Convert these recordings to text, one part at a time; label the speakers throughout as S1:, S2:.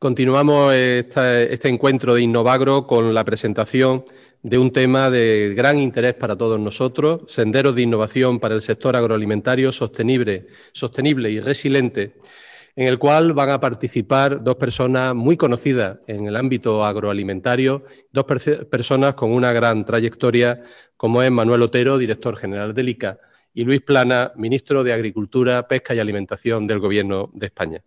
S1: Continuamos este encuentro de Innovagro con la presentación de un tema de gran interés para todos nosotros, senderos de innovación para el sector agroalimentario sostenible, sostenible y resiliente, en el cual van a participar dos personas muy conocidas en el ámbito agroalimentario, dos personas con una gran trayectoria, como es Manuel Otero, director general del ICA, y Luis Plana, ministro de Agricultura, Pesca y Alimentación del Gobierno de España.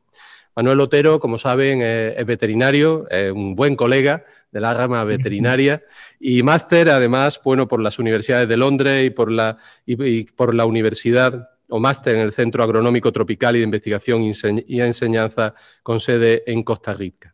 S1: Manuel Otero, como saben, es, veterinario, es un buen colega de la rama veterinaria y máster, además, bueno, por las universidades de Londres y por la, por la Universidad o máster en el Centro Agronómico Tropical y de Investigación y Enseñanza con sede en Costa Rica.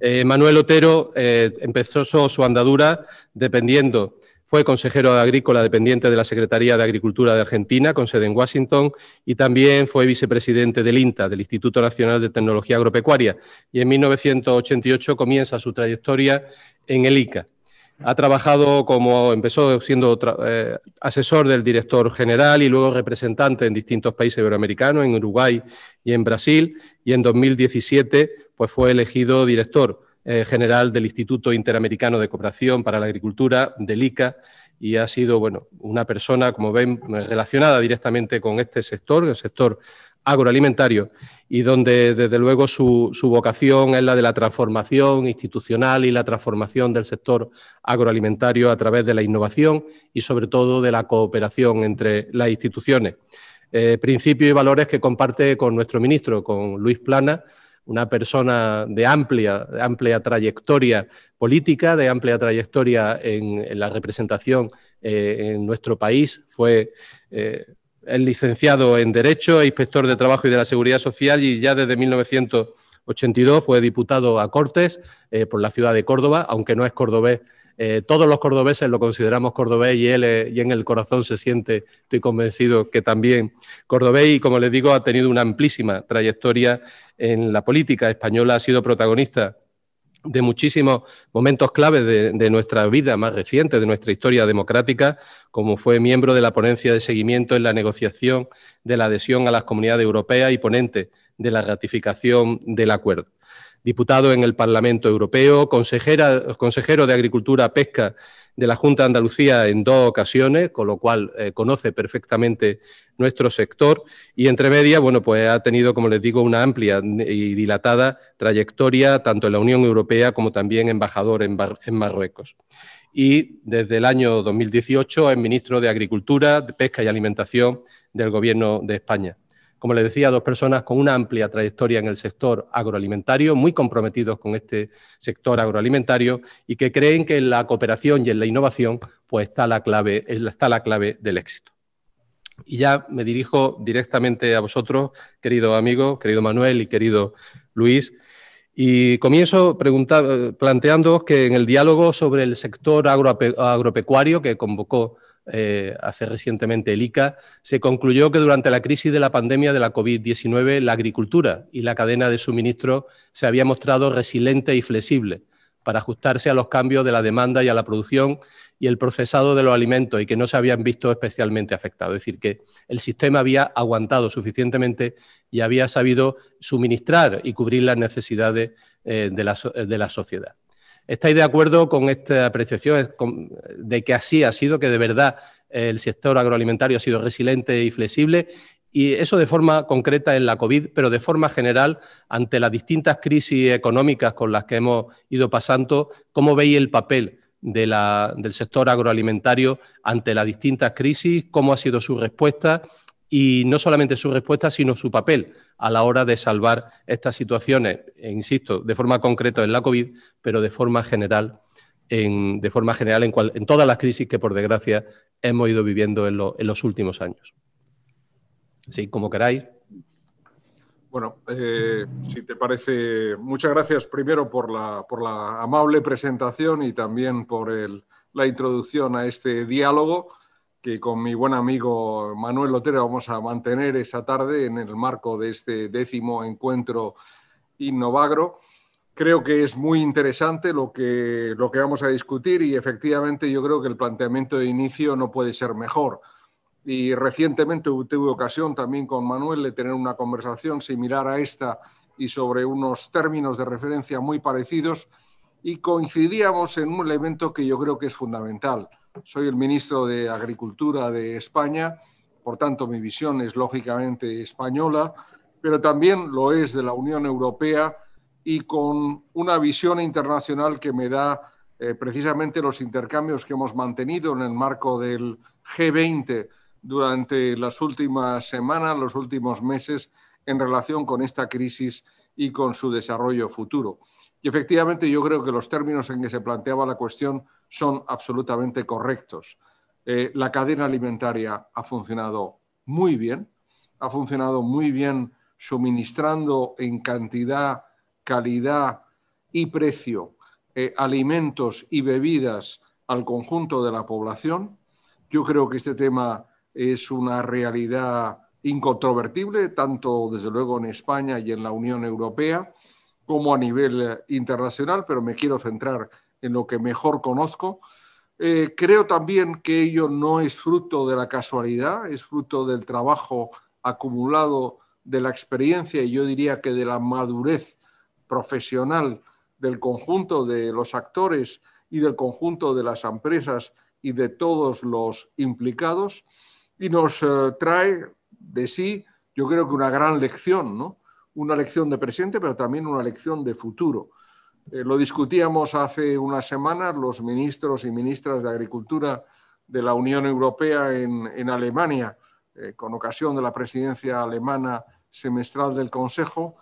S1: Eh, Manuel Otero eh, empezó su andadura dependiendo fue consejero agrícola dependiente de la Secretaría de Agricultura de Argentina, con sede en Washington, y también fue vicepresidente del INTA, del Instituto Nacional de Tecnología Agropecuaria, y en 1988 comienza su trayectoria en el ICA. Ha trabajado como, empezó siendo eh, asesor del director general y luego representante en distintos países iberoamericanos, en Uruguay y en Brasil, y en 2017 pues, fue elegido director eh, general del Instituto Interamericano de Cooperación para la Agricultura, del ICA, y ha sido bueno, una persona, como ven, relacionada directamente con este sector, el sector agroalimentario, y donde desde luego su, vocación es la de la transformación institucional y la transformación del sector agroalimentario a través de la innovación y sobre todo de la cooperación entre las instituciones. Eh, principios y valores que comparte con nuestro ministro, con Luis Plana, una persona de amplia, amplia trayectoria política, de amplia trayectoria en, la representación eh, en nuestro país. Fue eh, el licenciado en Derecho inspector de Trabajo y de la Seguridad Social y ya desde 1982 fue diputado a Cortes eh, por la ciudad de Córdoba, aunque no es cordobés eh, todos los cordobeses lo consideramos cordobés y él eh, en el corazón se siente, estoy convencido que también cordobés y como les digo ha tenido una amplísima trayectoria en la política. Española, ha sido protagonista de muchísimos momentos claves de, de, nuestra vida más reciente, de nuestra historia democrática, como fue miembro de la ponencia de seguimiento en la negociación de la adhesión a las comunidades europeas y ponente de la ratificación del acuerdo diputado en el Parlamento Europeo, consejero de Agricultura, Pesca de la Junta de Andalucía en dos ocasiones, con lo cual eh, conoce perfectamente nuestro sector y entre medias, bueno, pues ha tenido, como les digo, una amplia y dilatada trayectoria tanto en la Unión Europea como también embajador en, en Marruecos. Y desde el año 2018 es ministro de Agricultura, de Pesca y Alimentación del Gobierno de España como les decía, dos personas con una amplia trayectoria en el sector agroalimentario, muy comprometidos con este sector agroalimentario y que creen que en la cooperación y en la innovación pues está la clave, está la clave del éxito. Y ya me dirijo directamente a vosotros, querido amigo, querido Manuel y querido Luis. Y comienzo planteándoos que en el diálogo sobre el sector agropecuario que convocó eh, hace recientemente el ICA, se concluyó que durante la crisis de la pandemia de la COVID-19 la agricultura y la cadena de suministro se había mostrado resiliente y flexible para ajustarse a los cambios de la demanda y a la producción y el procesado de los alimentos y que no se habían visto especialmente afectados. Es decir, que el sistema había aguantado suficientemente y había sabido suministrar y cubrir las necesidades eh, de la sociedad. ¿Estáis de acuerdo con esta apreciación de que así ha sido, que de verdad el sector agroalimentario ha sido resiliente y flexible? Y eso de forma concreta en la COVID, pero de forma general, ante las distintas crisis económicas con las que hemos ido pasando, ¿cómo veis el papel del sector agroalimentario ante las distintas crisis? ¿Cómo ha sido su respuesta? Y no solamente su respuesta, sino su papel a la hora de salvar estas situaciones, e insisto, de forma concreta en la COVID, pero de forma general, en, de forma general en, en todas las crisis que, por desgracia, hemos ido viviendo en, los últimos años. Sí, como queráis.
S2: Bueno, eh, si te parece, muchas gracias primero por la, por la amable presentación y también por la introducción a este diálogo que con mi buen amigo Manuel Lotero vamos a mantener esa tarde en el marco de este décimo encuentro Innovagro. Creo que es muy interesante lo que, lo que vamos a discutir y efectivamente yo creo que el planteamiento de inicio no puede ser mejor. Y recientemente tuve ocasión también con Manuel de tener una conversación similar a esta y sobre unos términos de referencia muy parecidos y coincidíamos en un elemento que yo creo que es fundamental. Soy el ministro de Agricultura de España, por tanto mi visión es lógicamente española, pero también lo es de la Unión Europea y con una visión internacional que me da eh, precisamente los intercambios que hemos mantenido en el marco del G20 durante las últimas semanas, los últimos meses, en relación con esta crisis y con su desarrollo futuro. Y efectivamente yo creo que los términos en que se planteaba la cuestión son absolutamente correctos. Eh, la cadena alimentaria ha funcionado muy bien, ha funcionado muy bien suministrando en cantidad, calidad y precio eh, alimentos y bebidas al conjunto de la población. Yo creo que este tema es una realidad incontrovertible, tanto desde luego en España y en la Unión Europea, como a nivel eh, internacional, pero me quiero centrar en lo que mejor conozco. Eh, creo también que ello no es fruto de la casualidad, es fruto del trabajo acumulado, de la experiencia y yo diría que de la madurez profesional del conjunto de los actores y del conjunto de las empresas y de todos los implicados y nos eh, trae de sí, yo creo que una gran lección, ¿no? Una lección de presente, pero también una lección de futuro. Eh, lo discutíamos hace unas semanas los ministros y ministras de Agricultura de la Unión Europea en, Alemania, eh, con ocasión de la presidencia alemana semestral del Consejo,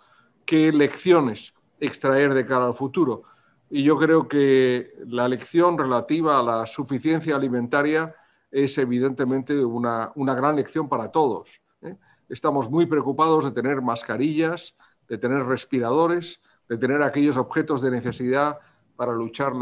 S2: qué lecciones extraer de cara al futuro. Y yo creo que la lección relativa a la suficiencia alimentaria es evidentemente una, una gran lección para todos. ¿eh? Estamos muy preocupados de tener mascarillas, de tener respiradores, de tener aquellos objetos de necesidad para luchar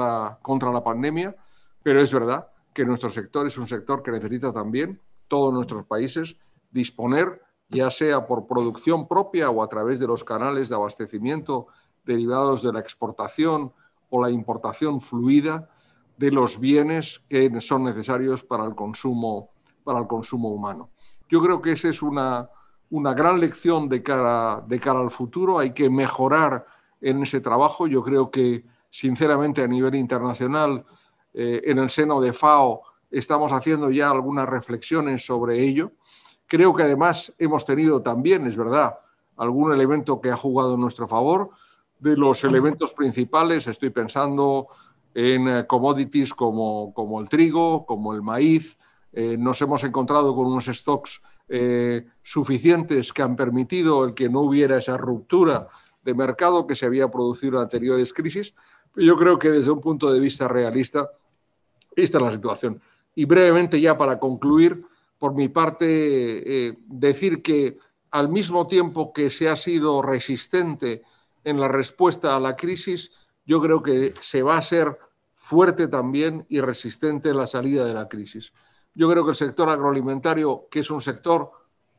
S2: contra la pandemia, pero es verdad que nuestro sector es un sector que necesita también, todos nuestros países, disponer, ya sea por producción propia o a través de los canales de abastecimiento derivados de la exportación o la importación fluida de los bienes que son necesarios para el consumo, para el consumo humano. Yo creo que esa es una, una gran lección de cara, de cara al futuro. Hay que mejorar en ese trabajo. Yo creo que, sinceramente, a nivel internacional, eh, en el seno de FAO, estamos haciendo ya algunas reflexiones sobre ello. Creo que además hemos tenido también, es verdad, algún elemento que ha jugado en nuestro favor. De los elementos principales, estoy pensando en eh, commodities como, como el trigo, como el maíz, eh, nos hemos encontrado con unos stocks eh, suficientes que han permitido el que no hubiera esa ruptura de mercado que se había producido en anteriores crisis. Yo creo que desde un punto de vista realista, esta es la situación. Y brevemente ya para concluir, por mi parte, eh, decir que al mismo tiempo que se ha sido resistente en la respuesta a la crisis, yo creo que se va a ser fuerte también y resistente en la salida de la crisis. Yo creo que el sector agroalimentario, que es un sector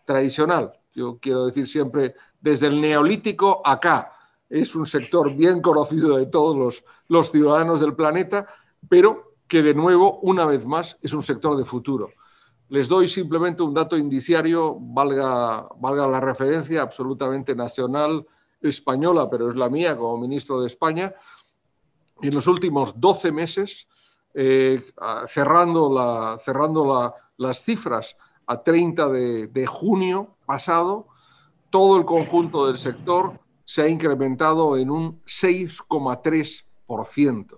S2: tradicional, yo quiero decir siempre, desde el neolítico acá, es un sector bien conocido de todos los, ciudadanos del planeta, pero que de nuevo, una vez más, es un sector de futuro. Les doy simplemente un dato indiciario, valga, valga la referencia absolutamente nacional española, pero es la mía como ministro de España. En los últimos 12 meses, eh, cerrando, la, cerrando las cifras a 30 de, junio pasado, todo el conjunto del sector se ha incrementado en un 6,3%,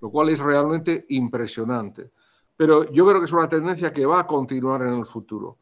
S2: lo cual es realmente impresionante. Pero yo creo que es una tendencia que va a continuar en el futuro.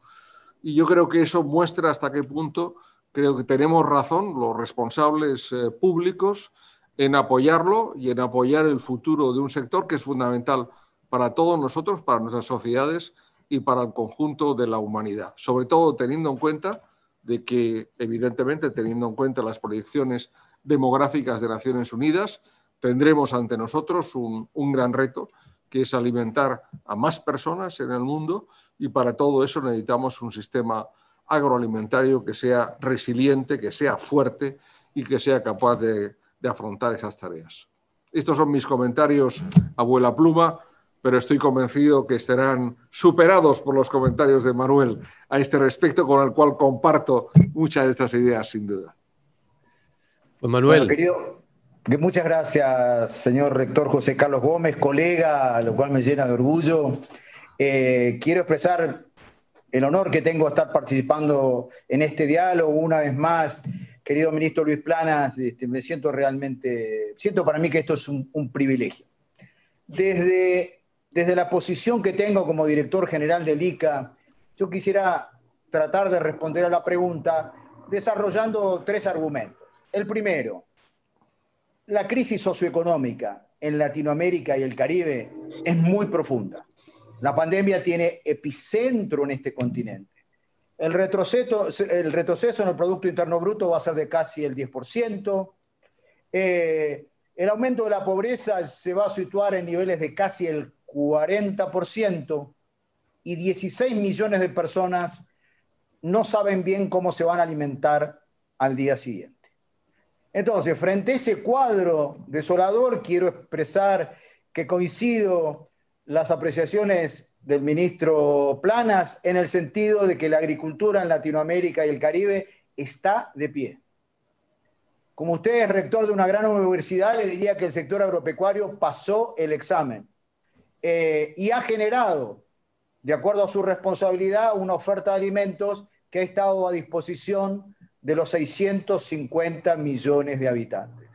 S2: Y yo creo que eso muestra hasta qué punto creo que tenemos razón los responsables eh, públicos en apoyarlo y en apoyar el futuro de un sector que es fundamental para todos nosotros, para nuestras sociedades y para el conjunto de la humanidad. Sobre todo teniendo en cuenta de que, evidentemente, teniendo en cuenta las proyecciones demográficas de Naciones Unidas, tendremos ante nosotros un, un gran reto, que es alimentar a más personas en el mundo y para todo eso necesitamos un sistema agroalimentario que sea resiliente, que sea fuerte y que sea capaz de de afrontar esas tareas. Estos son mis comentarios, abuela pluma, pero estoy convencido que estarán superados por los comentarios de Manuel a este respecto, con el cual comparto muchas de estas ideas, sin duda.
S1: Pues Manuel.
S3: querido, muchas gracias, señor rector José Carlos Gómez, colega, lo cual me llena de orgullo. Eh, quiero expresar el honor que tengo de estar participando en este diálogo una vez más. Querido ministro Luis Planas, este, me siento realmente, siento para mí que esto es un, privilegio. Desde, desde la posición que tengo como director general del ICA, yo quisiera tratar de responder a la pregunta desarrollando tres argumentos. El primero, la crisis socioeconómica en Latinoamérica y el Caribe es muy profunda. La pandemia tiene epicentro en este continente. El retroceso, el retroceso en el Producto Interno Bruto va a ser de casi el 10%. Eh, el aumento de la pobreza se va a situar en niveles de casi el 40% y 16 millones de personas no saben bien cómo se van a alimentar al día siguiente. Entonces, frente a ese cuadro desolador, quiero expresar que coincido las apreciaciones del ministro Planas en el sentido de que la agricultura en Latinoamérica y el Caribe está de pie. Como usted es rector de una gran universidad, le diría que el sector agropecuario pasó el examen eh, y ha generado, de acuerdo a su responsabilidad, una oferta de alimentos que ha estado a disposición de los 650 millones de habitantes.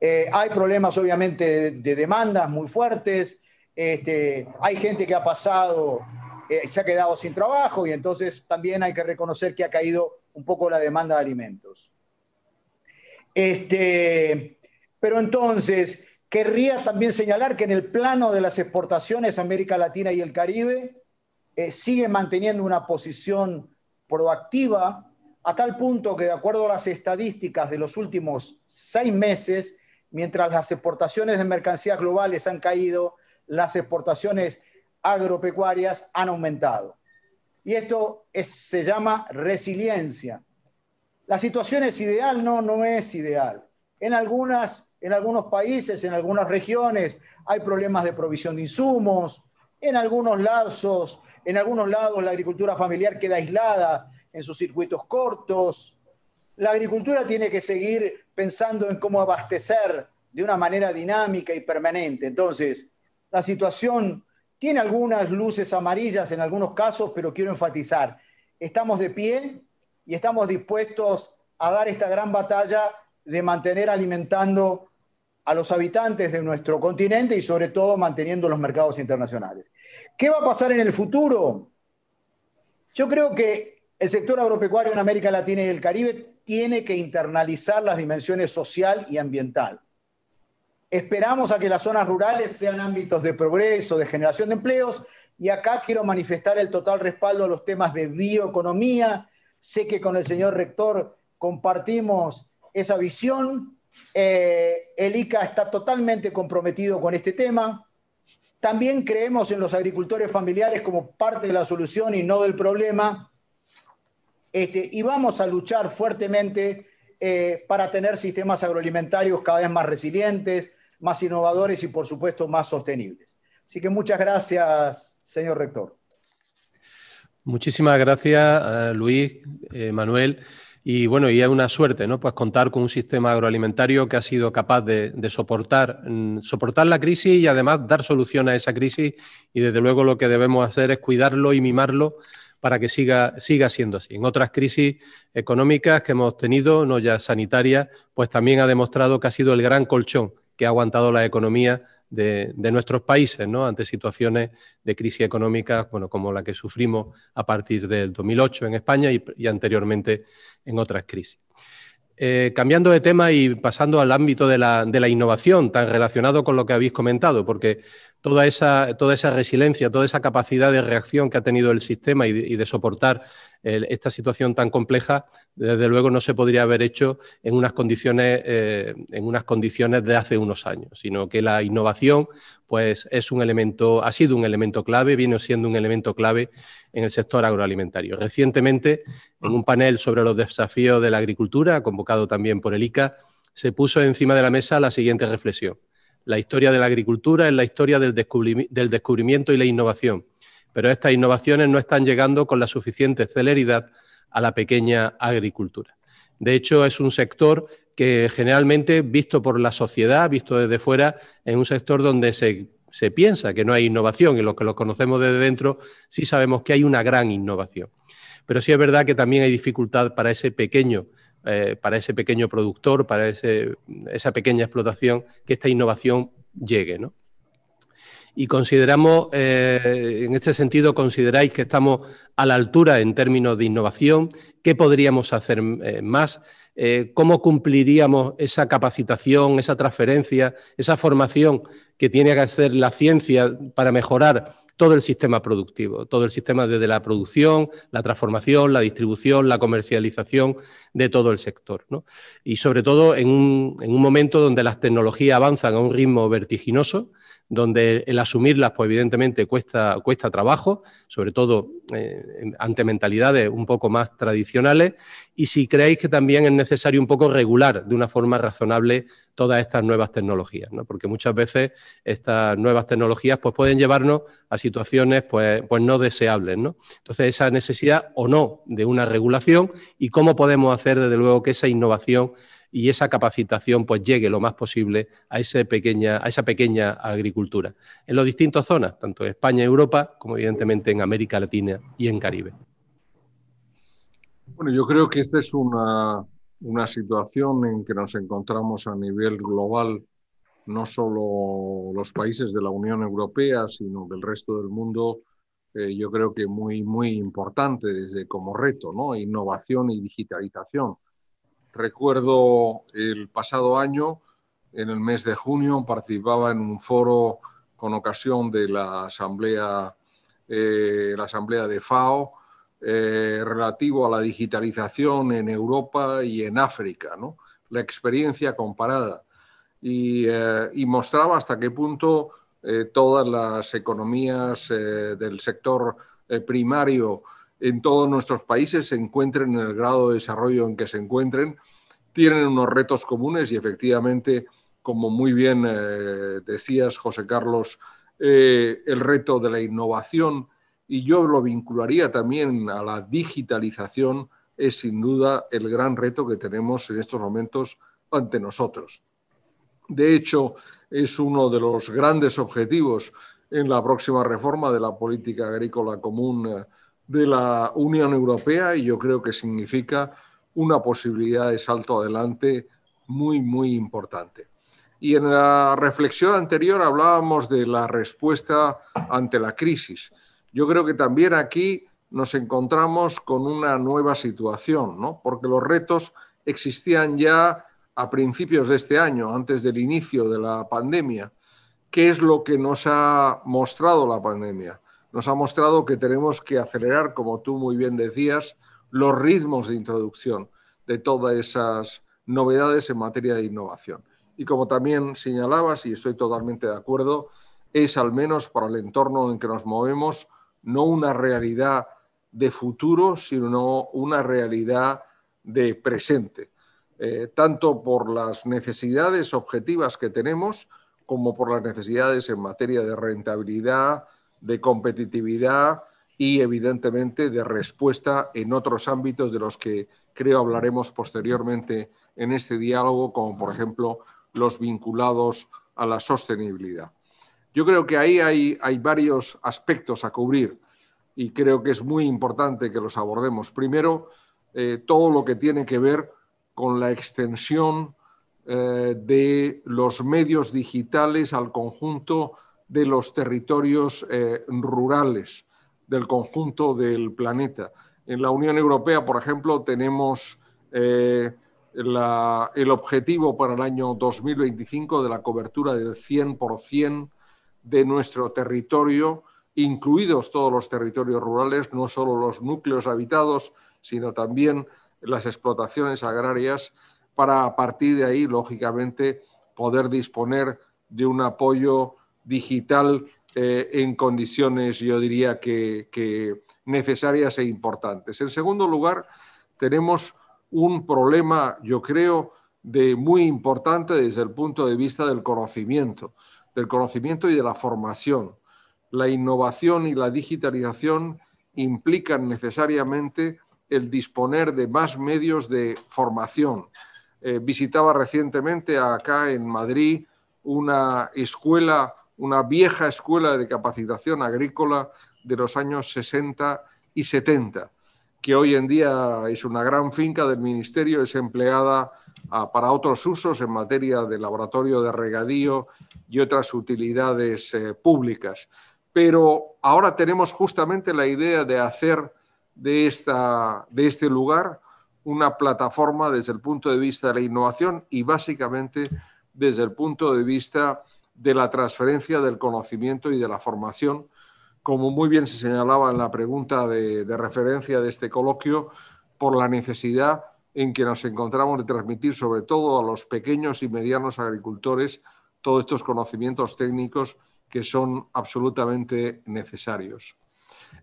S3: Eh, hay problemas, obviamente, de demandas muy fuertes, este, hay gente que ha pasado, eh, se ha quedado sin trabajo y entonces también hay que reconocer que ha caído un poco la demanda de alimentos. Este, pero entonces, querría también señalar que en el plano de las exportaciones, América Latina y el Caribe eh, sigue manteniendo una posición proactiva a tal punto que de acuerdo a las estadísticas de los últimos seis meses, mientras las exportaciones de mercancías globales han caído, las exportaciones agropecuarias han aumentado. Y esto se llama resiliencia. La situación es ideal, no, no es ideal. En, algunas, en algunos países, en algunas regiones, hay problemas de provisión de insumos, en algunos lados, en algunos lados la agricultura familiar queda aislada en sus circuitos cortos. La agricultura tiene que seguir pensando en cómo abastecer de una manera dinámica y permanente. Entonces, la situación tiene algunas luces amarillas en algunos casos, pero quiero enfatizar, estamos de pie y estamos dispuestos a dar esta gran batalla de mantener alimentando a los habitantes de nuestro continente y sobre todo manteniendo los mercados internacionales. ¿Qué va a pasar en el futuro? Yo creo que el sector agropecuario en América Latina y el Caribe tiene que internalizar las dimensiones social y ambiental. Esperamos a que las zonas rurales sean ámbitos de progreso, de generación de empleos, y acá quiero manifestar el total respaldo a los temas de bioeconomía. Sé que con el señor rector compartimos esa visión. Eh, el ICA está totalmente comprometido con este tema. También creemos en los agricultores familiares como parte de la solución y no del problema. Este, y vamos a luchar fuertemente eh, para tener sistemas agroalimentarios cada vez más resilientes, más innovadores y, por supuesto, más sostenibles. Así que muchas gracias, señor rector.
S1: Muchísimas gracias, eh, Luis, eh, Manuel. Y bueno, y es una suerte, ¿no? Pues contar con un sistema agroalimentario que ha sido capaz de, soportar, mm, soportar la crisis y además dar solución a esa crisis. Y desde luego lo que debemos hacer es cuidarlo y mimarlo para que siga, siga siendo así. En otras crisis económicas que hemos tenido, no ya sanitarias, pues también ha demostrado que ha sido el gran colchón que ha aguantado la economía de, nuestros países ¿no? ante situaciones de crisis económica bueno, como la que sufrimos a partir del 2008 en España y, anteriormente en otras crisis. Eh, cambiando de tema y pasando al ámbito de la, innovación, tan relacionado con lo que habéis comentado, porque toda esa resiliencia, toda esa capacidad de reacción que ha tenido el sistema y de, soportar esta situación tan compleja, desde luego no se podría haber hecho en unas condiciones, eh, en unas condiciones de hace unos años, sino que la innovación pues, es un elemento, ha sido un elemento clave, viene siendo un elemento clave en el sector agroalimentario. Recientemente, en un panel sobre los desafíos de la agricultura, convocado también por el ICA, se puso encima de la mesa la siguiente reflexión. La historia de la agricultura es la historia del, descubrimiento y la innovación, pero estas innovaciones no están llegando con la suficiente celeridad a la pequeña agricultura. De hecho, es un sector que generalmente, visto por la sociedad, visto desde fuera, es un sector donde se, piensa que no hay innovación y los que lo conocemos desde dentro sí sabemos que hay una gran innovación. Pero sí es verdad que también hay dificultad para ese pequeño, eh, para ese pequeño productor, para esa pequeña explotación, que esta innovación llegue. ¿no? Y consideramos, eh, en este sentido, consideráis que estamos a la altura en términos de innovación, qué podríamos hacer eh, más, eh, cómo cumpliríamos esa capacitación, esa transferencia, esa formación que tiene que hacer la ciencia para mejorar todo el sistema productivo, todo el sistema desde la producción, la transformación, la distribución, la comercialización de todo el sector. Y sobre todo en un, en un momento donde las tecnologías avanzan a un ritmo vertiginoso, donde el asumirlas, pues evidentemente cuesta, cuesta trabajo, sobre todo eh, ante mentalidades un poco más tradicionales, y si creéis que también es necesario un poco regular de una forma razonable todas estas nuevas tecnologías, porque muchas veces estas nuevas tecnologías pues, pueden llevarnos a situaciones pues, pues no deseables. Entonces, esa necesidad o no de una regulación y cómo podemos hacer, desde luego, que esa innovación y esa capacitación pues llegue lo más posible a, esa pequeña agricultura en las distintas zonas, tanto en España y Europa como evidentemente en América Latina y en Caribe.
S2: Bueno, yo creo que esta es una, una situación en que nos encontramos a nivel global, no solo los países de la Unión Europea, sino del resto del mundo, eh, yo creo que muy, muy importante desde como reto, ¿no? Innovación y digitalización. Recuerdo el pasado año, en el mes de junio, participaba en un foro con ocasión de la Asamblea, eh, la asamblea de FAO eh, relativo a la digitalización en Europa y en África, ¿no? la experiencia comparada. Y, eh, y mostraba hasta qué punto todas las economías del sector primario en todos nuestros países se encuentren en el grado de desarrollo en que se encuentren, tienen unos retos comunes y efectivamente, como muy bien eh, decías, José Carlos, eh, el reto de la innovación, y yo lo vincularía también a la digitalización, es sin duda el gran reto que tenemos en estos momentos ante nosotros. De hecho, es uno de los grandes objetivos en la próxima reforma de la política agrícola común eh, de la Unión Europea y yo creo que significa una posibilidad de salto adelante muy, muy importante. Y en la reflexión anterior hablábamos de la respuesta ante la crisis. Yo creo que también aquí nos encontramos con una nueva situación, ¿no? porque los retos existían ya a principios de este año, antes del inicio de la pandemia. ¿Qué es lo que nos ha mostrado la pandemia? Nos ha mostrado que tenemos que acelerar, como tú muy bien decías, los ritmos de introducción de todas esas novedades en materia de innovación. Y como también señalabas, y estoy totalmente de acuerdo, es al menos para el entorno en que nos movemos no una realidad de futuro, sino una realidad de presente, eh, tanto por las necesidades objetivas que tenemos como por las necesidades en materia de rentabilidad, de competitividad y evidentemente de respuesta en otros ámbitos de los que creo hablaremos posteriormente en este diálogo, como por ejemplo los vinculados a la sostenibilidad. Yo creo que ahí hay, hay varios aspectos a cubrir y creo que es muy importante que los abordemos. Primero, eh, todo lo que tiene que ver con la extensión eh, de los medios digitales al conjunto de los territorios eh, rurales del conjunto del planeta. En la Unión Europea, por ejemplo, tenemos eh, el objetivo para el año 2025 de la cobertura del 100% de nuestro territorio, incluidos todos los territorios rurales, no solo los núcleos habitados, sino también las explotaciones agrarias, para a partir de ahí, lógicamente, poder disponer de un apoyo digital eh, en condiciones, yo diría que, necesarias e importantes. En segundo lugar, tenemos un problema, yo creo, de muy importante desde el punto de vista del conocimiento, del conocimiento y de la formación. La innovación y la digitalización implican necesariamente el disponer de más medios de formación. Eh, visitaba recientemente acá en Madrid una escuela, una vieja escuela de capacitación agrícola de los años 60 y 70, que hoy en día es una gran finca del Ministerio, es empleada ah, para otros usos en materia de laboratorio de regadío y otras utilidades eh, públicas. Pero ahora tenemos justamente la idea de hacer de, esta, de este lugar una plataforma desde el punto de vista de la innovación y básicamente desde el punto de vista de la transferencia del conocimiento y de la formación como muy bien se señalaba en la pregunta de, referencia de este coloquio, por la necesidad en que nos encontramos de transmitir sobre todo a los pequeños y medianos agricultores todos estos conocimientos técnicos que son absolutamente necesarios.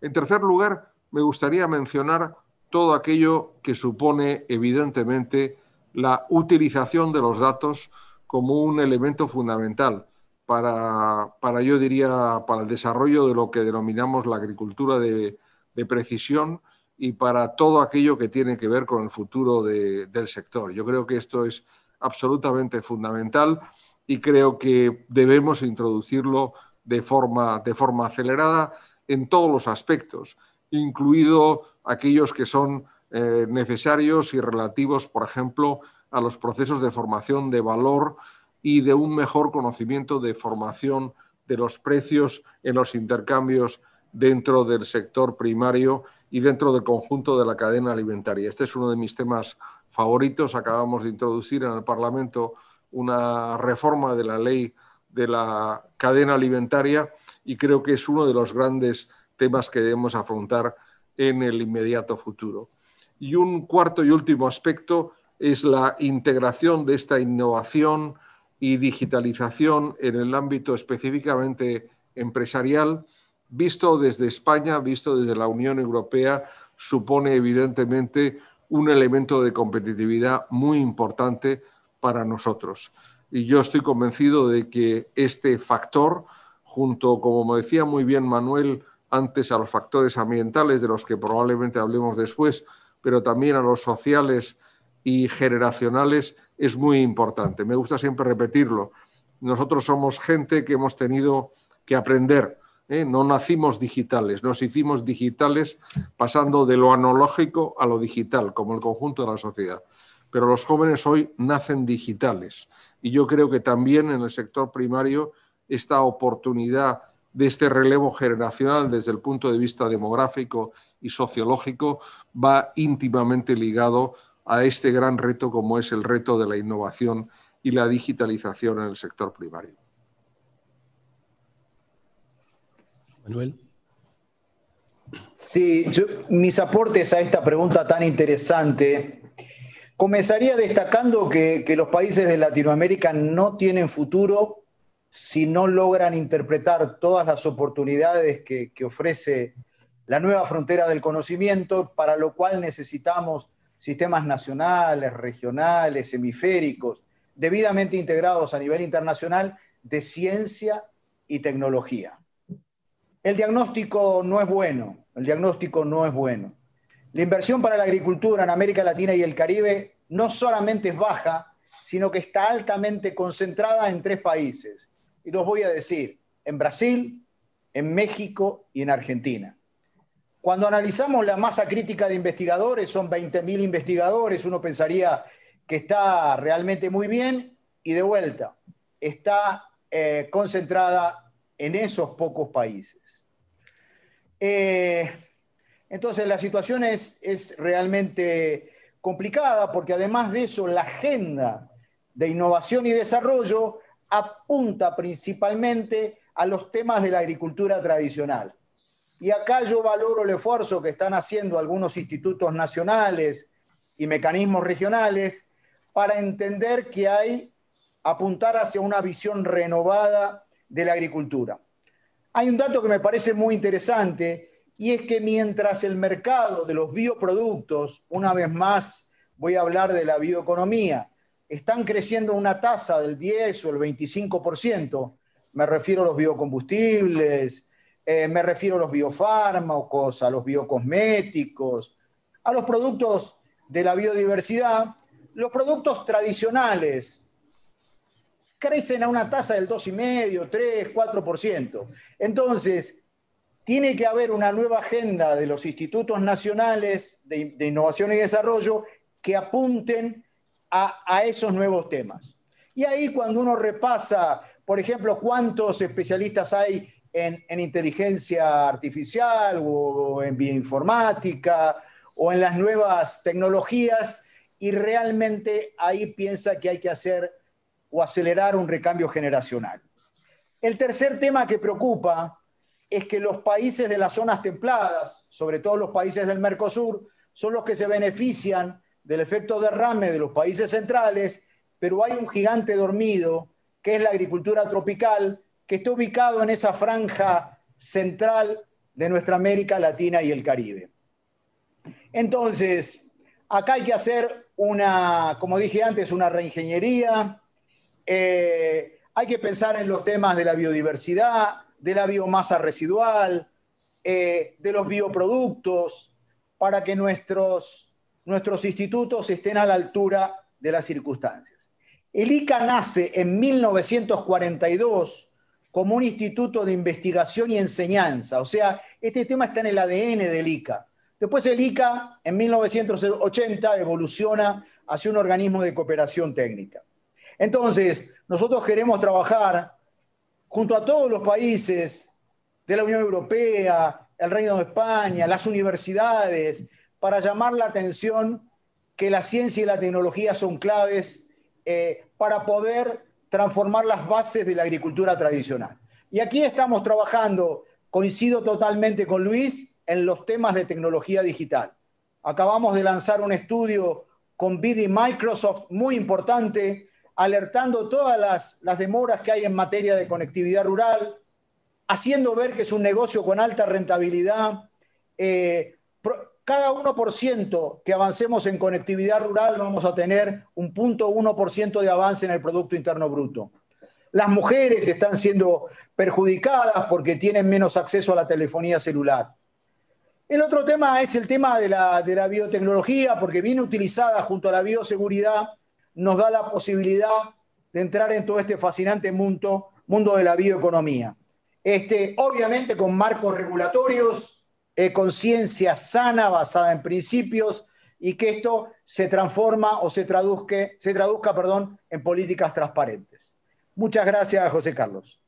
S2: En tercer lugar, me gustaría mencionar todo aquello que supone evidentemente la utilización de los datos como un elemento fundamental para, yo diría, para el desarrollo de lo que denominamos la agricultura de, precisión y para todo aquello que tiene que ver con el futuro del sector. Yo creo que esto es absolutamente fundamental y creo que debemos introducirlo de forma, de forma acelerada en todos los aspectos, incluido aquellos que son eh, necesarios y relativos, por ejemplo, a los procesos de formación de valor y de un mejor conocimiento de formación de los precios en los intercambios dentro del sector primario y dentro del conjunto de la cadena alimentaria. Este es uno de mis temas favoritos. Acabamos de introducir en el Parlamento una reforma de la ley de la cadena alimentaria y creo que es uno de los grandes temas que debemos afrontar en el inmediato futuro. Y un cuarto y último aspecto es la integración de esta innovación y digitalización en el ámbito específicamente empresarial, visto desde España, visto desde la Unión Europea, supone evidentemente un elemento de competitividad muy importante para nosotros. Y yo estoy convencido de que este factor, junto, como decía muy bien Manuel, antes a los factores ambientales, de los que probablemente hablemos después, pero también a los sociales y generacionales es muy importante. Me gusta siempre repetirlo. Nosotros somos gente que hemos tenido que aprender. ¿eh? No nacimos digitales, nos hicimos digitales pasando de lo analógico a lo digital, como el conjunto de la sociedad. Pero los jóvenes hoy nacen digitales. Y yo creo que también en el sector primario esta oportunidad de este relevo generacional desde el punto de vista demográfico y sociológico va íntimamente ligado a este gran reto como es el reto de la innovación y la digitalización en el sector primario.
S3: Manuel. Sí, mis aportes a esta pregunta tan interesante. Comenzaría destacando que, los países de Latinoamérica no tienen futuro si no logran interpretar todas las oportunidades que, que ofrece la nueva frontera del conocimiento, para lo cual necesitamos sistemas nacionales, regionales, hemisféricos, debidamente integrados a nivel internacional de ciencia y tecnología. El diagnóstico no es bueno, el diagnóstico no es bueno. La inversión para la agricultura en América Latina y el Caribe no solamente es baja, sino que está altamente concentrada en tres países. Y los voy a decir, en Brasil, en México y en Argentina. Cuando analizamos la masa crítica de investigadores, son 20.000 investigadores, uno pensaría que está realmente muy bien y de vuelta, está eh, concentrada en esos pocos países. Eh, entonces la situación es, es realmente complicada porque además de eso la agenda de innovación y desarrollo apunta principalmente a los temas de la agricultura tradicional. Y acá yo valoro el esfuerzo que están haciendo algunos institutos nacionales y mecanismos regionales para entender que hay apuntar hacia una visión renovada de la agricultura. Hay un dato que me parece muy interesante y es que mientras el mercado de los bioproductos, una vez más voy a hablar de la bioeconomía, están creciendo una tasa del 10 o el 25%, me refiero a los biocombustibles, eh, me refiero a los biofármacos, a los biocosméticos, a los productos de la biodiversidad, los productos tradicionales crecen a una tasa del 2,5, 3, 4%. Entonces, tiene que haber una nueva agenda de los institutos nacionales de, innovación y desarrollo que apunten a, esos nuevos temas. Y ahí cuando uno repasa, por ejemplo, cuántos especialistas hay en, en inteligencia artificial o en bioinformática o en las nuevas tecnologías, y realmente ahí piensa que hay que hacer o acelerar un recambio generacional. El tercer tema que preocupa es que los países de las zonas templadas, sobre todo los países del Mercosur, son los que se benefician del efecto derrame de los países centrales, pero hay un gigante dormido, que es la agricultura tropical, que está ubicado en esa franja central de nuestra América Latina y el Caribe. Entonces, acá hay que hacer una, como dije antes, una reingeniería, eh, hay que pensar en los temas de la biodiversidad, de la biomasa residual, eh, de los bioproductos, para que nuestros, nuestros institutos estén a la altura de las circunstancias. El ICA nace en 1942 como un instituto de investigación y enseñanza, o sea, este tema está en el ADN del ICA. Después el ICA en 1980 evoluciona hacia un organismo de cooperación técnica. Entonces, nosotros queremos trabajar junto a todos los países de la Unión Europea, el Reino de España, las universidades, para llamar la atención que la ciencia y la tecnología son claves eh, para poder transformar las bases de la agricultura tradicional. Y aquí estamos trabajando, coincido totalmente con Luis, en los temas de tecnología digital. Acabamos de lanzar un estudio con BD Microsoft muy importante alertando todas las, demoras que hay en materia de conectividad rural, haciendo ver que es un negocio con alta rentabilidad. Eh, cada 1% que avancemos en conectividad rural vamos a tener un punto 1% de avance en el Producto Interno Bruto. Las mujeres están siendo perjudicadas porque tienen menos acceso a la telefonía celular. El otro tema es el tema de la, biotecnología, porque viene utilizada junto a la bioseguridad nos da la posibilidad de entrar en todo este fascinante mundo, mundo de la bioeconomía. Este, obviamente con marcos regulatorios, eh, conciencia sana basada en principios y que esto se transforma o se traduzca, se traduzca perdón, en políticas transparentes. Muchas gracias, José Carlos.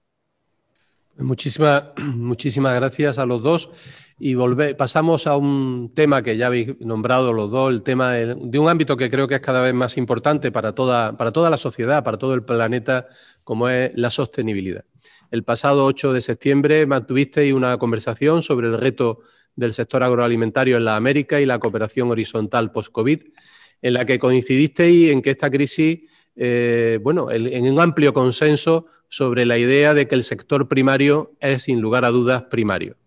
S1: Muchísimas, muchísimas gracias a los dos. Y pasamos a un tema que ya habéis nombrado los dos, el tema de, un ámbito que creo que es cada vez más importante para toda, para toda la sociedad, para todo el planeta, como es la sostenibilidad. El pasado 8 de septiembre mantuvisteis una conversación sobre el reto del sector agroalimentario en la América y la cooperación horizontal post-COVID, en la que coincidisteis en que esta crisis, eh, bueno, en un amplio consenso sobre la idea de que el sector primario es, sin lugar a dudas, primario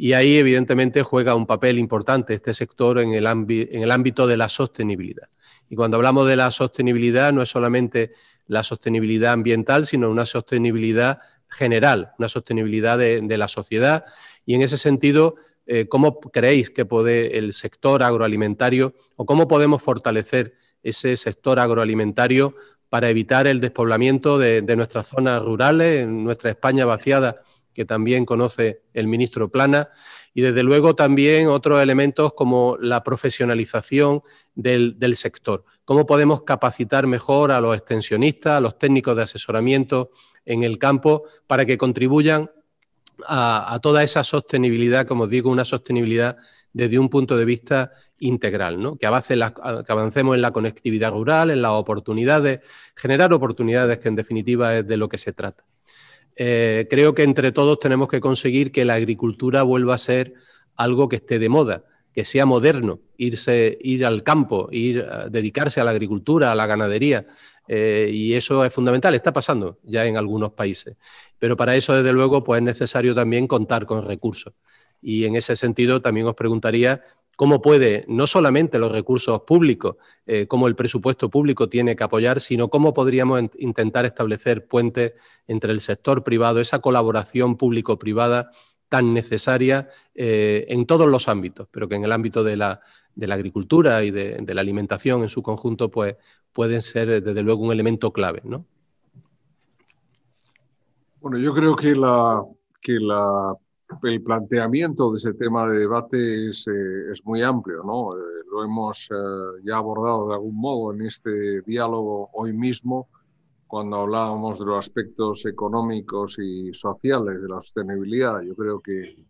S1: y ahí, evidentemente, juega un papel importante este sector en el, en el ámbito de la sostenibilidad. Y cuando hablamos de la sostenibilidad, no es solamente la sostenibilidad ambiental, sino una sostenibilidad general, una sostenibilidad de, la sociedad. Y en ese sentido, eh, ¿cómo creéis que puede el sector agroalimentario o cómo podemos fortalecer ese sector agroalimentario para evitar el despoblamiento de, nuestras zonas rurales, en nuestra España vaciada que también conoce el ministro Plana, y desde luego también otros elementos como la profesionalización del, sector. ¿Cómo podemos capacitar mejor a los extensionistas, a los técnicos de asesoramiento en el campo para que contribuyan a, toda esa sostenibilidad, como digo, una sostenibilidad desde un punto de vista integral, ¿no? que, avancemos en la conectividad rural, en las oportunidades, generar oportunidades que en definitiva es de lo que se trata. Eh, creo que entre todos tenemos que conseguir que la agricultura vuelva a ser algo que esté de moda, que sea moderno, irse, ir al campo, ir a dedicarse a la agricultura, a la ganadería. Eh, y eso es fundamental, está pasando ya en algunos países. Pero para eso, desde luego, pues es necesario también contar con recursos. Y en ese sentido, también os preguntaría cómo puede, no solamente los recursos públicos, eh, cómo el presupuesto público tiene que apoyar, sino cómo podríamos intentar establecer puentes entre el sector privado, esa colaboración público-privada tan necesaria eh, en todos los ámbitos, pero que en el ámbito de la, agricultura y de, la alimentación en su conjunto, pues pueden ser desde luego un elemento clave, ¿no?
S2: Bueno, yo creo que, la, que la, el planteamiento de ese tema de debate es, eh, es muy amplio, ¿no? Eh, lo hemos eh, ya abordado de algún modo en este diálogo hoy mismo, cuando hablábamos de los aspectos económicos y sociales de la sostenibilidad. Yo creo que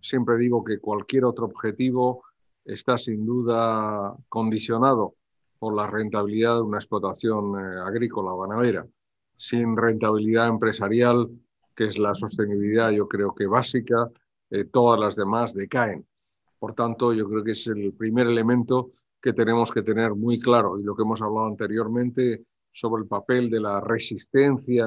S2: siempre digo que cualquier otro objetivo está sin duda condicionado por la rentabilidad de una explotación agrícola o ganadera sin rentabilidad empresarial, que es la sostenibilidad, yo creo que básica, eh, todas las demás decaen. Por tanto, yo creo que es el primer elemento que tenemos que tener muy claro y lo que hemos hablado anteriormente sobre el papel de la resistencia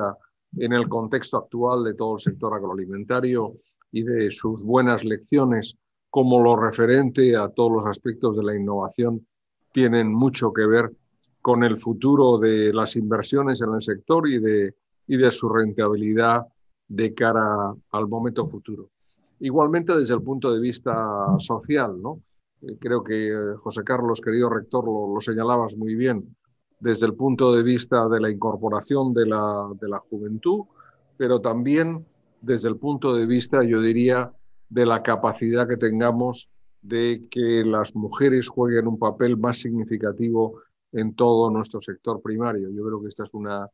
S2: en el contexto actual de todo el sector agroalimentario y de sus buenas lecciones como lo referente a todos los aspectos de la innovación tienen mucho que ver con el futuro de las inversiones en el sector y de, y de su rentabilidad de cara al momento futuro. Igualmente desde el punto de vista social, ¿no? Eh, creo que eh, José Carlos, querido rector, lo, lo, señalabas muy bien, desde el punto de vista de la incorporación de la, de la juventud, pero también desde el punto de vista, yo diría, de la capacidad que tengamos de que las mujeres jueguen un papel más significativo en todo nuestro sector primario. Yo creo que esta es una,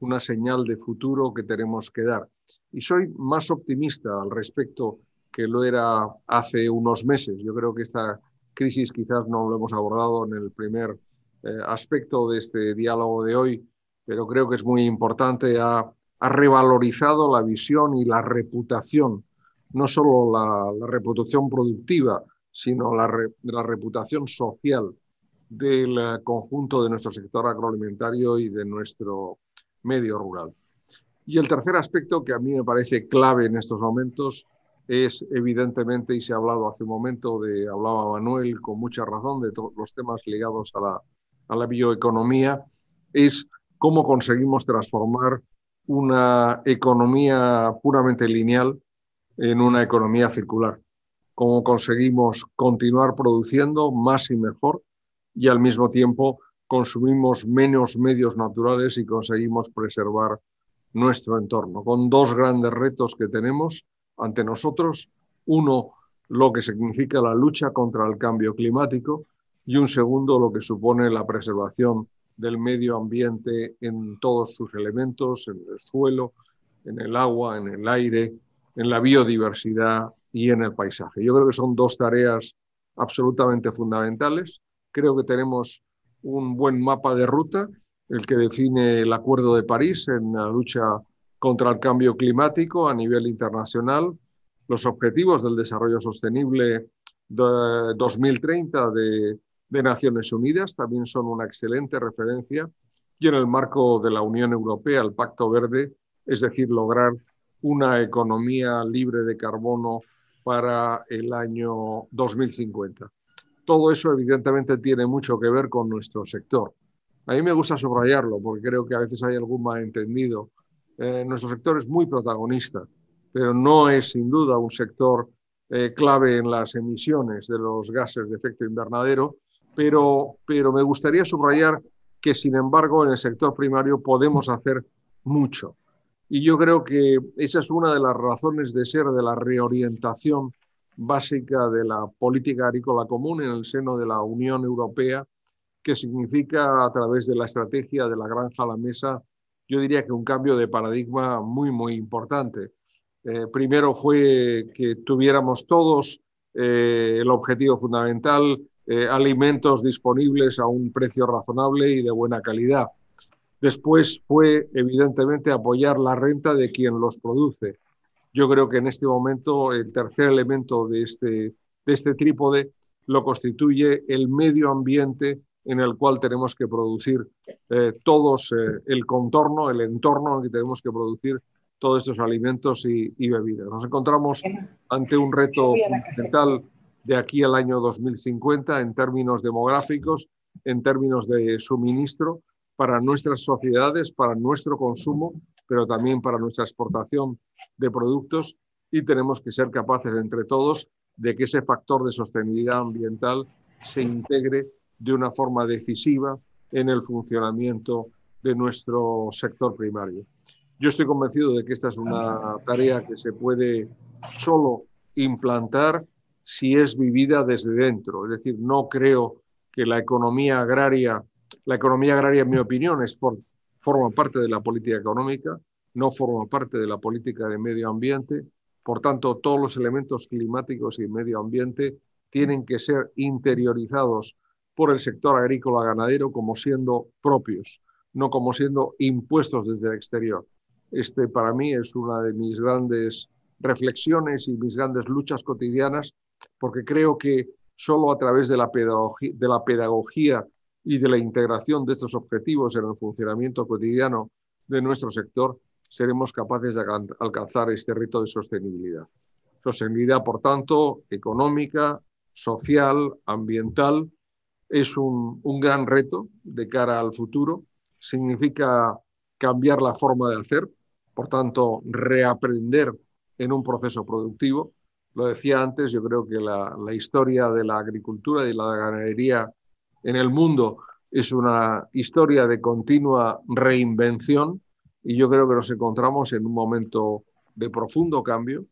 S2: una señal de futuro que tenemos que dar. Y soy más optimista al respecto que lo era hace unos meses. Yo creo que esta crisis quizás no lo hemos abordado en el primer eh, aspecto de este diálogo de hoy, pero creo que es muy importante. Ha, ha revalorizado la visión y la reputación, no solo la, reputación productiva, sino la, la reputación social del eh, conjunto de nuestro sector agroalimentario y de nuestro medio rural. Y el tercer aspecto que a mí me parece clave en estos momentos es evidentemente, y se ha hablado hace un momento, de, hablaba Manuel con mucha razón de todos los temas ligados a la, a la bioeconomía, es cómo conseguimos transformar una economía puramente lineal en una economía circular. Cómo conseguimos continuar produciendo más y mejor y al mismo tiempo consumimos menos medios naturales y conseguimos preservar nuestro entorno, con dos grandes retos que tenemos ante nosotros. Uno, lo que significa la lucha contra el cambio climático y un segundo, lo que supone la preservación del medio ambiente en todos sus elementos, en el suelo, en el agua, en el aire, en la biodiversidad y en el paisaje. Yo creo que son dos tareas absolutamente fundamentales Creo que tenemos un buen mapa de ruta, el que define el Acuerdo de París en la lucha contra el cambio climático a nivel internacional, los objetivos del desarrollo sostenible de 2030 de, de Naciones Unidas también son una excelente referencia y en el marco de la Unión Europea, el Pacto Verde, es decir, lograr una economía libre de carbono para el año 2050 todo eso evidentemente tiene mucho que ver con nuestro sector. A mí me gusta subrayarlo porque creo que a veces hay algún malentendido. Eh, nuestro sector es muy protagonista, pero no es sin duda un sector eh, clave en las emisiones de los gases de efecto invernadero, pero, pero me gustaría subrayar que, sin embargo, en el sector primario podemos hacer mucho. Y yo creo que esa es una de las razones de ser de la reorientación básica de la política agrícola común en el seno de la Unión Europea, que significa a través de la estrategia de la granja a la mesa, yo diría que un cambio de paradigma muy, muy importante. Eh, primero fue que tuviéramos todos eh, el objetivo fundamental, eh, alimentos disponibles a un precio razonable y de buena calidad. Después fue, evidentemente, apoyar la renta de quien los produce yo creo que en este momento el tercer elemento de este, de este trípode lo constituye el medio ambiente en el cual tenemos que producir eh, todos eh, el contorno, el entorno en el que tenemos que producir todos estos alimentos y, y, bebidas. Nos encontramos ante un reto fundamental de aquí al año 2050 en términos demográficos, en términos de suministro para nuestras sociedades, para nuestro consumo pero también para nuestra exportación de productos y tenemos que ser capaces entre todos de que ese factor de sostenibilidad ambiental se integre de una forma decisiva en el funcionamiento de nuestro sector primario. Yo estoy convencido de que esta es una tarea que se puede solo implantar si es vivida desde dentro. Es decir, no creo que la economía agraria, la economía agraria, en mi opinión, es forma parte de la política económica, no forma parte de la política de medio ambiente. Por tanto, todos los elementos climáticos y medio ambiente tienen que ser interiorizados por el sector agrícola ganadero como siendo propios, no como siendo impuestos desde el exterior. Este para mí es una de mis grandes reflexiones y mis grandes luchas cotidianas, porque creo que solo a través de la pedagogía y de la integración de estos objetivos en el funcionamiento cotidiano de nuestro sector seremos capaces de alcanzar este reto de sostenibilidad. Sostenibilidad, por tanto, económica, social, ambiental, es un, gran reto de cara al futuro. Significa cambiar la forma de hacer, por tanto, reaprender en un proceso productivo. Lo decía antes, yo creo que la historia de la agricultura y la ganadería en el mundo es una historia de continua reinvención y yo creo que nos encontramos en un momento de profundo cambio,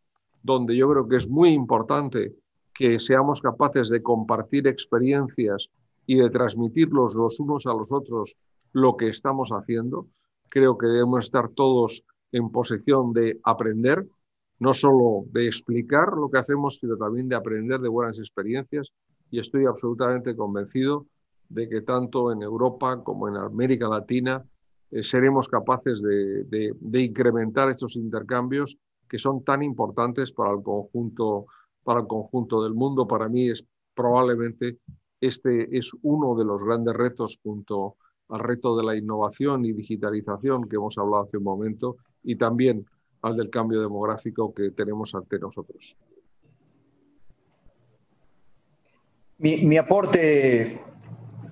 S2: donde yo creo que es muy importante que seamos capaces de compartir experiencias y de transmitirlos los unos a los otros lo que estamos haciendo. Creo que debemos estar todos en posición de aprender, no solo de explicar lo que hacemos, sino también de aprender de buenas experiencias. Y estoy absolutamente convencido de que tanto en Europa como en América Latina eh, seremos capaces de, de, incrementar estos intercambios que son tan importantes para el conjunto, para el conjunto del mundo. Para mí es probablemente este es uno de los grandes retos junto al reto de la innovación y digitalización que hemos hablado hace un momento y también al del cambio demográfico que tenemos ante nosotros.
S3: Mi, mi aporte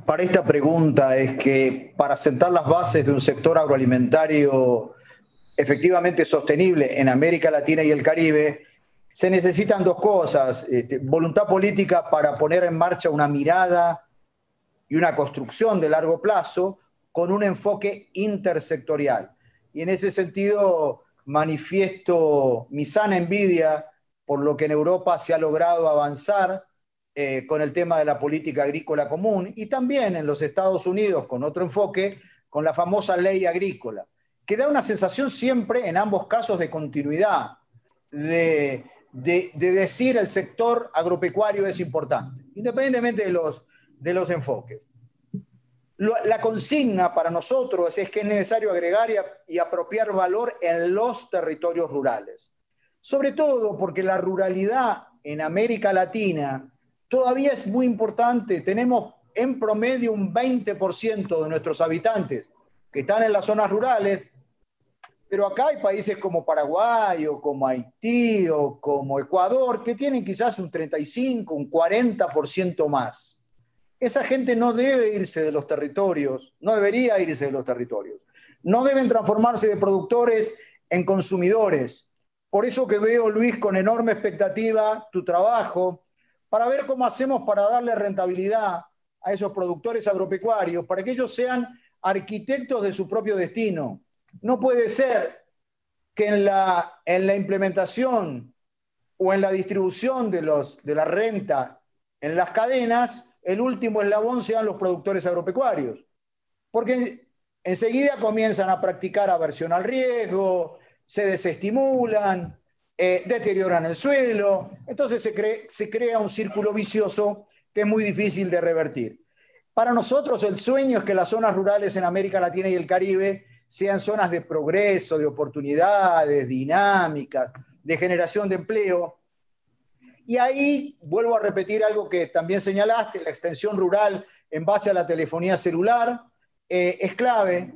S3: para esta pregunta es que para sentar las bases de un sector agroalimentario efectivamente sostenible en América Latina y el Caribe, se necesitan dos cosas, este, voluntad política para poner en marcha una mirada y una construcción de largo plazo con un enfoque intersectorial. Y en ese sentido manifiesto mi sana envidia por lo que en Europa se ha logrado avanzar eh, con el tema de la política agrícola común y también en los Estados Unidos con otro enfoque, con la famosa ley agrícola, que da una sensación siempre en ambos casos de continuidad, de, de, decir el sector agropecuario es importante, independientemente de los, de los enfoques. La consigna para nosotros es que es necesario agregar y, y apropiar valor en los territorios rurales, sobre todo porque la ruralidad en América Latina todavía es muy importante. Tenemos en promedio un 20% de nuestros habitantes que están en las zonas rurales, pero acá hay países como Paraguay o como Haití o como Ecuador que tienen quizás un 35, un 40% más. Esa gente no debe irse de los territorios, no debería irse de los territorios. No deben transformarse de productores en consumidores. Por eso que veo, Luis, con enorme expectativa tu trabajo, para ver cómo hacemos para darle rentabilidad a esos productores agropecuarios, para que ellos sean arquitectos de su propio destino. No puede ser que en la, en la implementación o en la distribución de, de la renta en las cadenas, el último eslabón sean los productores agropecuarios. Porque enseguida comienzan a practicar aversión al riesgo, se desestimulan, eh, deterioran el suelo, entonces se, crea un círculo vicioso que es muy difícil de revertir. Para nosotros el sueño es que las zonas rurales en América Latina y el Caribe sean zonas de progreso, de oportunidades, dinámicas, de generación de empleo. Y ahí vuelvo a repetir algo que también señalaste, la extensión rural en base a la telefonía celular eh, es clave.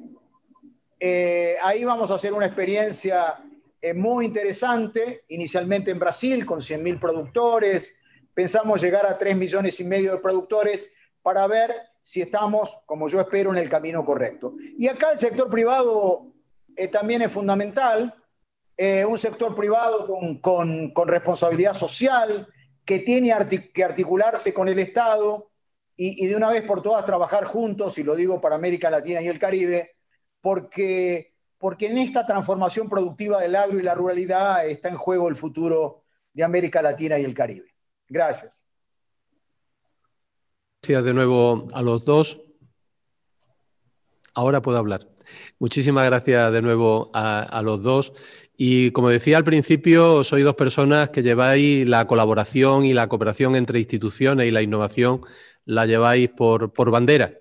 S3: Eh, ahí vamos a hacer una experiencia es muy interesante, inicialmente en Brasil con 100.000 productores, pensamos llegar a 3 millones y medio de productores para ver si estamos, como yo espero, en el camino correcto. Y acá el sector privado eh, también es fundamental. eh, un sector privado con, responsabilidad social, que tiene que articularse con el Estado y, de una vez por todas trabajar juntos, y lo digo para América Latina y el Caribe, porque, porque en esta transformación productiva del agro y la ruralidad está en juego el futuro de América Latina y el Caribe. Gracias.
S1: Gracias de nuevo a los dos. Ahora puedo hablar. Muchísimas gracias de nuevo a, los dos. Y como decía al principio, sois dos personas que lleváis la colaboración y la cooperación entre instituciones y la innovación la lleváis por, bandera.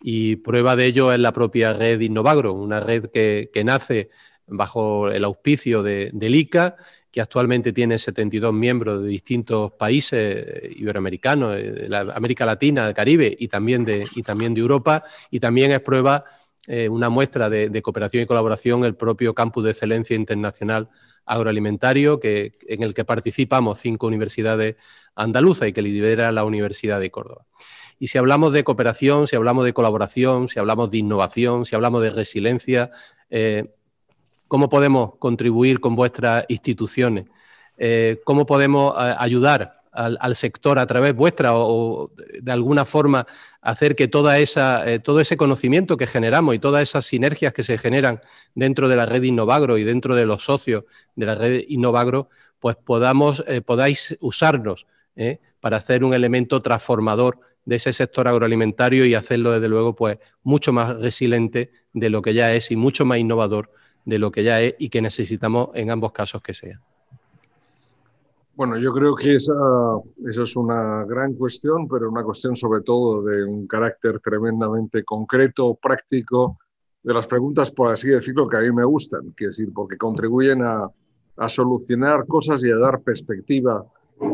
S1: Y prueba de ello es la propia red Innovagro, una red que, nace bajo el auspicio de, del ICA, que actualmente tiene 72 miembros de distintos países iberoamericanos, de la América Latina, del Caribe y también de, y también de Europa, y también es prueba eh, una muestra de, cooperación y colaboración el propio Campus de Excelencia Internacional Agroalimentario, que, en el que participamos cinco universidades andaluzas y que lidera la Universidad de Córdoba. Y si hablamos de cooperación, si hablamos de colaboración, si hablamos de innovación, si hablamos de resiliencia, eh, ¿cómo podemos contribuir con vuestras instituciones? Eh, ¿Cómo podemos ayudar al, sector a través vuestra o, de alguna forma hacer que toda esa, eh, todo ese conocimiento que generamos y todas esas sinergias que se generan dentro de la red Innovagro y dentro de los socios de la red Innovagro, pues podamos, eh, podáis usarnos eh, para hacer un elemento transformador de ese sector agroalimentario y hacerlo desde luego pues mucho más resiliente de lo que ya es y mucho más innovador de lo que ya es y que necesitamos en ambos casos que sea.
S2: Bueno, yo creo que esa, es una gran cuestión, pero una cuestión sobre todo de un carácter tremendamente concreto, práctico, de las preguntas, por así decirlo, que a mí me gustan, quiero decir, porque contribuyen a, solucionar cosas y a dar perspectiva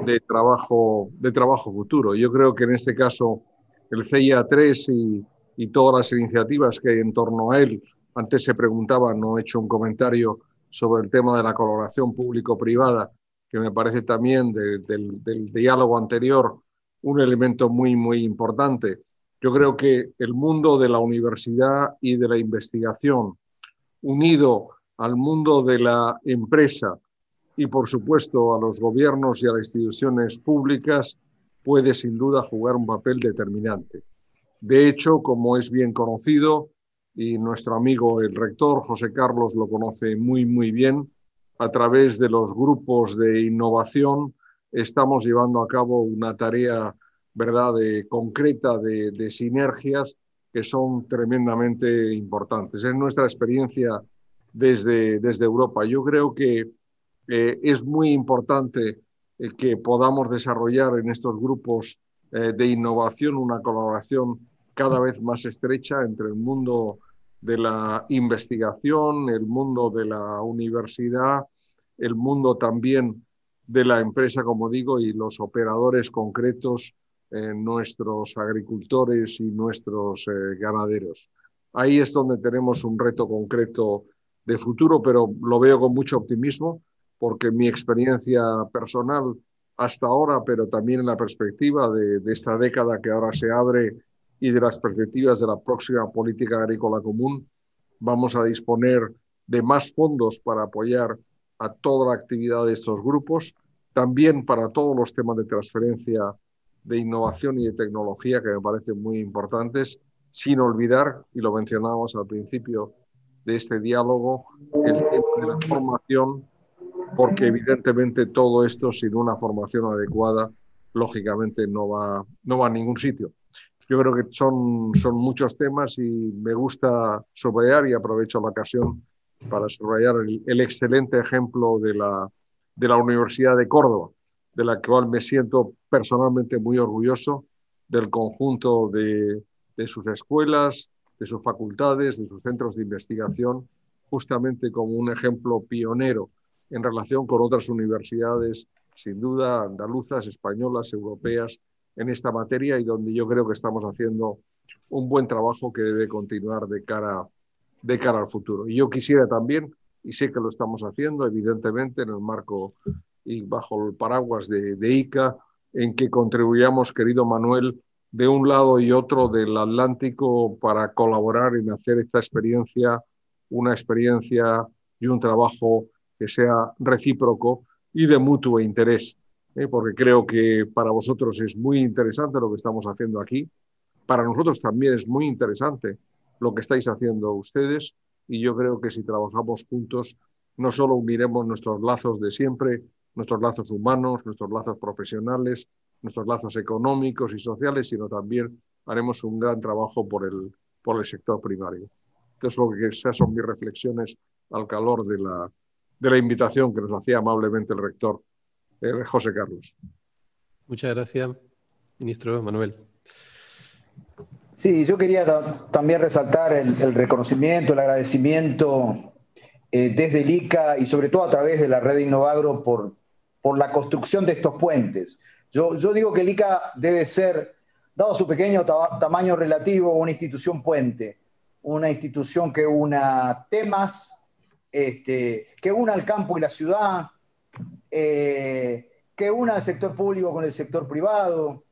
S2: de trabajo, de trabajo futuro. Yo creo que en este caso el CIA 3 y, y todas las iniciativas que hay en torno a él, antes se preguntaba, no he hecho un comentario sobre el tema de la colaboración público-privada, que me parece también del diálogo anterior un elemento muy, muy importante. Yo creo que el mundo de la universidad y de la investigación, unido al mundo de la empresa y, por supuesto, a los gobiernos y a las instituciones públicas, puede sin duda jugar un papel determinante. De hecho, como es bien conocido, y nuestro amigo el rector José Carlos lo conoce muy, muy bien, a través de los grupos de innovación estamos llevando a cabo una tarea ¿verdad? De, concreta de, sinergias que son tremendamente importantes. Es nuestra experiencia desde, desde Europa. Yo creo que eh, es muy importante eh, que podamos desarrollar en estos grupos eh, de innovación una colaboración cada vez más estrecha entre el mundo de la investigación, el mundo de la universidad, el mundo también de la empresa, como digo, y los operadores concretos, nuestros agricultores y nuestros ganaderos. Ahí es donde tenemos un reto concreto de futuro, pero lo veo con mucho optimismo porque mi experiencia personal hasta ahora, pero también en la perspectiva de, de esta década que ahora se abre y de las perspectivas de la próxima política agrícola común, vamos a disponer de más fondos para apoyar a toda la actividad de estos grupos, también para todos los temas de transferencia de innovación y de tecnología que me parecen muy importantes, sin olvidar, y lo mencionamos al principio de este diálogo, el tema de la formación, porque evidentemente todo esto sin una formación adecuada, lógicamente no va, no va a ningún sitio. Yo creo que son, son muchos temas y me gusta subrayar y aprovecho la ocasión para subrayar el, excelente ejemplo de la, de la Universidad de Córdoba, de la cual me siento personalmente muy orgulloso del conjunto de, de sus escuelas, de sus facultades, de sus centros de investigación, justamente como un ejemplo pionero en relación con otras universidades, sin duda andaluzas, españolas, europeas, en esta materia y donde yo creo que estamos haciendo un buen trabajo que debe continuar de cara, de cara al futuro. Y yo quisiera también, y sé que lo estamos haciendo, evidentemente, en el marco y bajo el paraguas de, de ICA, en que contribuyamos, querido Manuel, de un lado y otro del Atlántico para colaborar en hacer esta experiencia una experiencia y un trabajo que sea recíproco y de mutuo interés, ¿eh? porque creo que para vosotros es muy interesante lo que estamos haciendo aquí, para nosotros también es muy interesante lo que estáis haciendo ustedes y yo creo que si trabajamos juntos no solo uniremos nuestros lazos de siempre, nuestros lazos humanos, nuestros lazos profesionales, nuestros lazos económicos y sociales, sino también haremos un gran trabajo por el, por el sector primario. Entonces, lo que esas son mis reflexiones al calor de la, de la invitación que nos hacía amablemente el rector eh, José Carlos.
S1: Muchas gracias, ministro Manuel.
S3: Sí, yo quería también resaltar el, reconocimiento, el agradecimiento eh, desde el ICA y sobre todo a través de la red de Innovagro por, por la construcción de estos puentes. Yo, yo digo que el ICA debe ser, dado su pequeño tamaño relativo, una institución puente, una institución que una temas, este, que una al campo y la ciudad, eh, que una al sector público con el sector privado,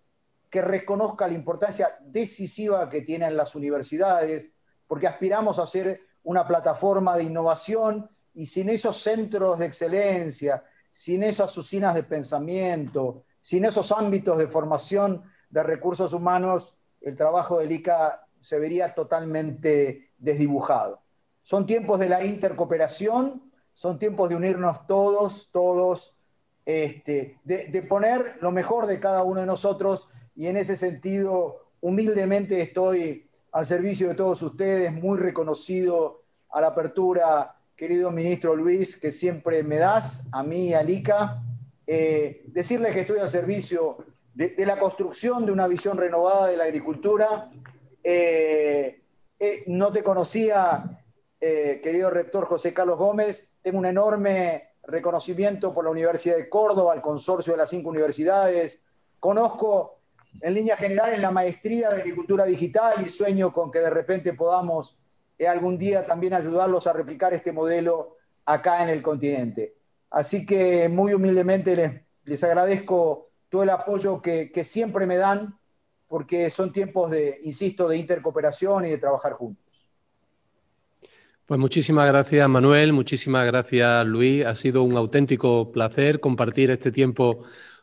S3: que reconozca la importancia decisiva que tienen las universidades, porque aspiramos a ser una plataforma de innovación y sin esos centros de excelencia, sin esas usinas de pensamiento, sin esos ámbitos de formación de recursos humanos, el trabajo del ICA se vería totalmente desdibujado. Son tiempos de la intercooperación, son tiempos de unirnos todos, todos, este, de, poner lo mejor de cada uno de nosotros y en ese sentido, humildemente estoy al servicio de todos ustedes, muy reconocido a la apertura, querido ministro Luis, que siempre me das, a mí a Lica. Eh, decirles que estoy al servicio de, la construcción de una visión renovada de la agricultura. Eh, eh, no te conocía, querido rector José Carlos Gómez, tengo un enorme reconocimiento por la Universidad de Córdoba, el consorcio de las cinco universidades. Conozco en línea general en la maestría de agricultura digital y sueño con que de repente podamos eh, algún día también ayudarlos a replicar este modelo acá en el continente. Así que muy humildemente les, agradezco todo el apoyo que, siempre me dan, porque son tiempos de, insisto, de intercooperación y de trabajar juntos.
S1: Pues muchísimas gracias Manuel, muchísimas gracias Luis, ha sido un auténtico placer compartir este tiempo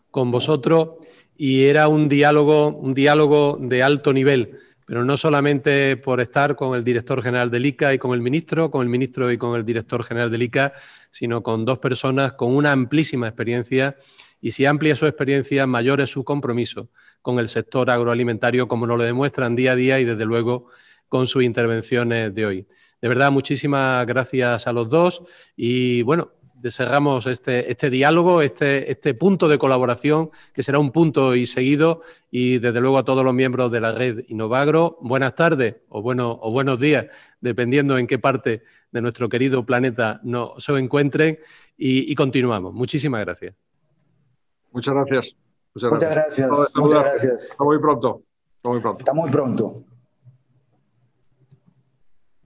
S1: con vosotros y era un diálogo, un diálogo de alto nivel, pero no solamente por estar con el director general del ICA y con el ministro, con el ministro y con el director general del ICA, sino con dos personas con una amplísima experiencia y si amplia su experiencia, mayor es su compromiso con el sector agroalimentario, como nos lo demuestran día a día y desde luego con sus intervenciones de hoy. De verdad, muchísimas gracias a los dos y bueno, cerramos este, este diálogo, este, este punto de colaboración que será un punto y seguido y desde luego a todos los miembros de la red Innovagro, buenas tardes o, bueno, o buenos días, dependiendo en qué parte de nuestro querido planeta nos se encuentren y, continuamos. Muchísimas gracias.
S2: Muchas gracias.
S3: Muchas gracias. Muchas gracias.
S2: Hasta muy pronto. Hasta muy pronto.
S3: Hasta muy pronto.